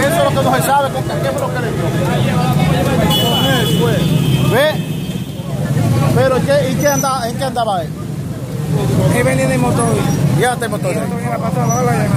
Eso es lo que no se sabe, ¿qué fue lo que le dio? ¿Ve? Pero ¿qué, ¿y qué andaba, en qué andaba él? He venido en motor. Ya te motor. Ya la ya motor aja lagi.